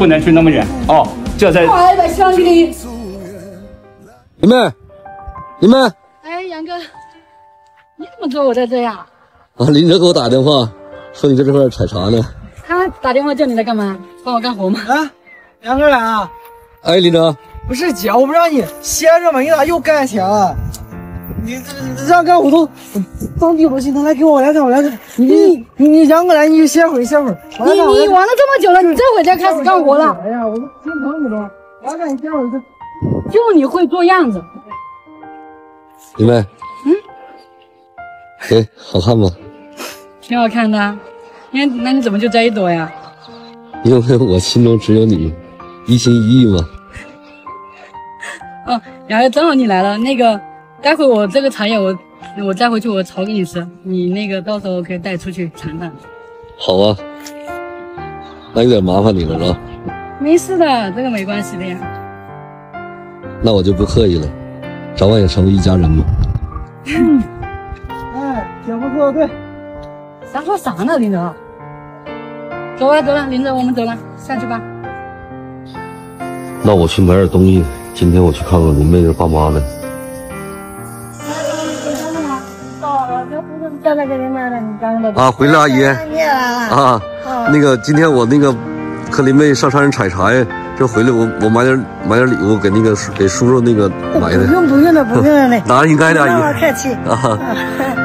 不能去那么远哦，就在。我也希望给你。林妹，林妹，哎，杨哥，你怎么知道我在这呀？啊，林哲给我打电话，说你在这块采茶呢。他打电话叫你来干嘛？帮我干活吗？啊，杨哥来啊！哎，林哲，不是姐，我不让你歇着吗？你咋又干起来了？你这让干我都当地不心疼，来给我来干，我来干。你你你你杨哥来，你就歇会儿歇会儿。你你玩了这么久了，你这会才开始干活了，哎呀，我都心疼你了。我来干，你歇会儿。就你会做样子。林妹，嗯，嘿，好看吗？挺好看的啊，那那你怎么就摘一朵呀？因为我心中只有你，一心一意嘛。哦，然后正好你来了，那个待会我这个茶叶我我带回去我炒给你吃，你那个到时候可以带出去尝尝。好啊，那有点麻烦你了，是吧？没事的，这个没关系的呀。那我就不客气了，早晚也成为一家人嘛。哎，姐夫说的对。瞎说啥呢，林总？走了走了，林总，我们走了，下去吧。那我去买点东西，今天我去看看林妹的爸妈呢。啊，回来，阿姨。啊，那个今天我那个和林妹上山上采茶呀，这回来我我买点买点礼物给那个给叔叔那个买的。不用不用的，不用的嘞。当然应该的，阿姨。客气。啊，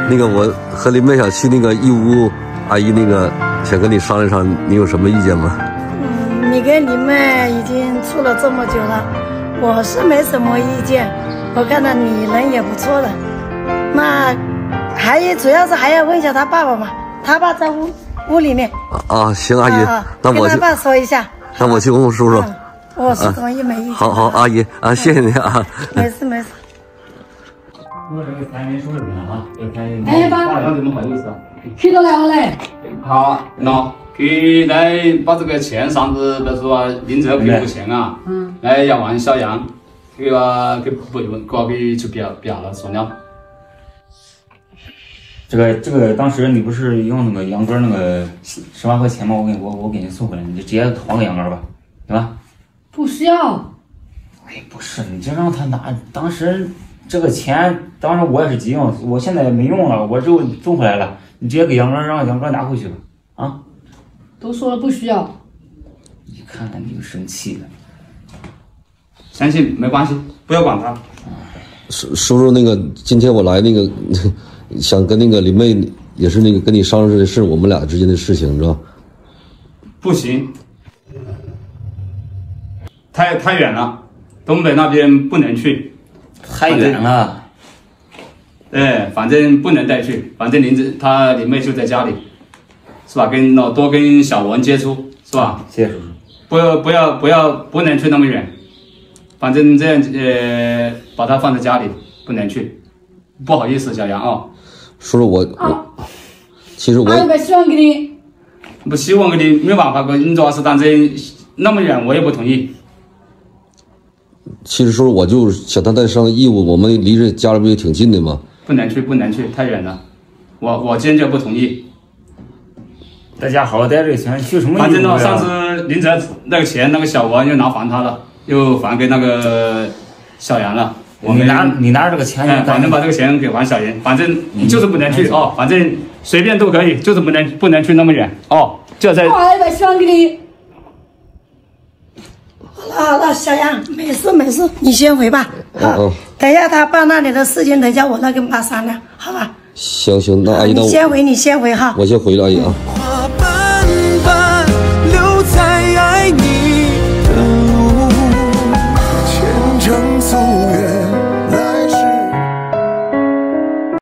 那个我和林妹想去那个义乌，阿姨那个想跟你商量商量，你有什么意见吗？嗯，你跟林妹已经处了这么久了，我是没什么意见。我看到你人也不错的，那还有主要是还要问一下他爸爸嘛，他爸在屋屋里面。啊，行，阿姨，啊那我去，跟他爸说一下。那我去问问叔叔。我是同意没意见。好好，阿姨啊，谢谢你啊。没 事没事。我这个餐饮说什么了啊？这餐饮哎爸好像怎么好意思啊？去到来了嘞。好，喏，给来把这个钱上次不是说林哲给五千啊？嗯。来要问小杨，给个给不用，给我给就别别了，算了。这个这个，当时你不是用那个杨哥那个十万块钱吗？我给我我给您送回来，你就直接还给杨哥吧，行吧？不需要。哎，不是，你就让他拿。当时这个钱，当时我也是急用，我现在没用了，我就送回来了。你直接给杨哥，让杨哥拿回去吧。啊，都说了不需要。你看看你就生气了。相信没关系，不要管他。叔叔叔，那个今天我来那个，想跟那个林妹也是那个跟你商量这事，我们俩之间的事情，是吧？不行，太太远了，东北那边不能去。太远了。哎，反正不能带去，反正林子他林妹就在家里，是吧？跟老多跟小文接触，是吧？谢谢叔叔。不要不要不要不能去那么远，反正这样呃把他放在家里，不能去。不好意思，小杨啊、叔叔，我我其实我阿姨把希望给你。不希望给你没办法，哥你主要是当真那么远，我也不同意。其实叔叔我就想他带上义务，我们离这家里不也挺近的吗？不能去，不能去，太远了，我我坚决不同意。在家好好待着行，去什么义乌呀？反正呢，上次林哲那个钱，那个小王又拿还他了，又还给那个小杨了。我们你拿你拿着这个钱，哎，反正把这个钱给王小杨，反正就是不能去哦，反正随便都可以，就是不能不能去那么远哦，就在。我也把希望给你。好了好了，小杨，没事没事，你先回吧。好，哦等一下他爸那里的事情，等一下我再跟爸商量，好吧？行行，那阿姨，那我你先回，你先回哈。我先回了，阿姨啊。